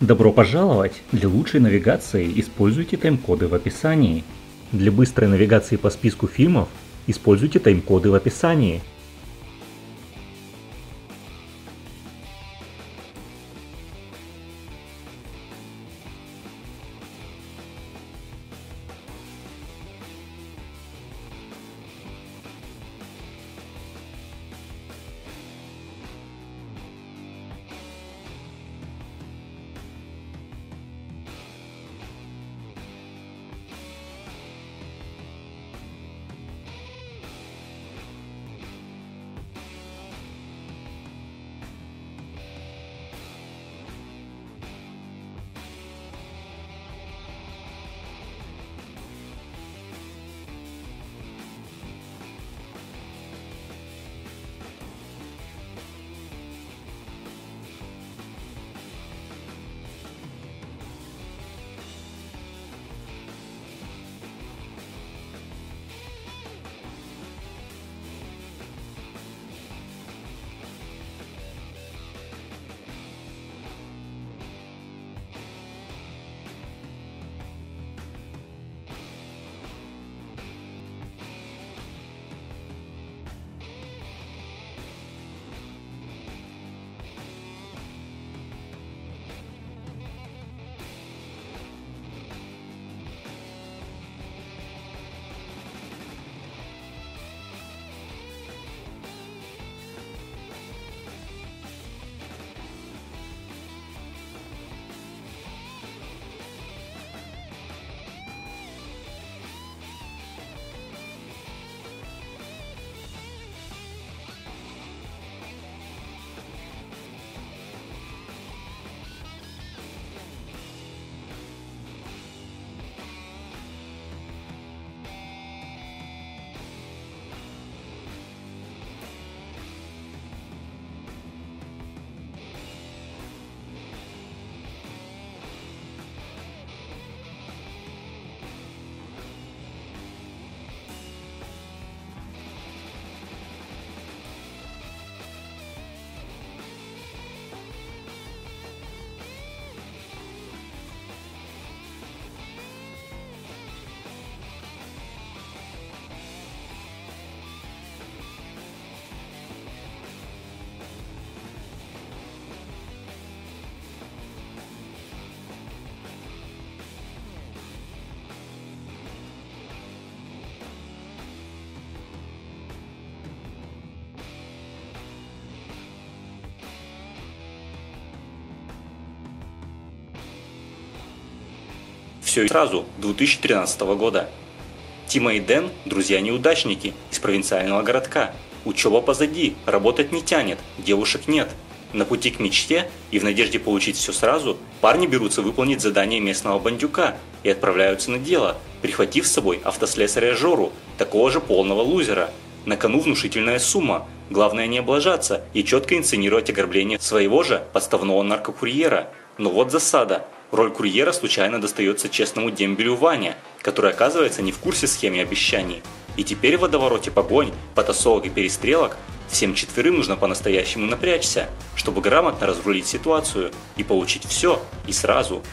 Добро пожаловать! Для лучшей навигации используйте тайм-коды в описании. Для быстрой навигации по списку фильмов используйте тайм-коды в описании. Все сразу, 2013 года. Тима и Дэн – друзья-неудачники из провинциального городка. Учеба позади, работать не тянет, девушек нет. На пути к мечте и в надежде получить все сразу, парни берутся выполнить задание местного бандюка и отправляются на дело, прихватив с собой автослесаря Жору, такого же полного лузера. На кону внушительная сумма, главное не облажаться и четко инсценировать ограбление своего же подставного наркокурьера. Но вот засада – Роль курьера случайно достается честному дембелю Ваня, который оказывается не в курсе схемы обещаний. И теперь в водовороте погонь, потасовок и перестрелок всем четверым нужно по-настоящему напрячься, чтобы грамотно разрулить ситуацию и получить все и сразу –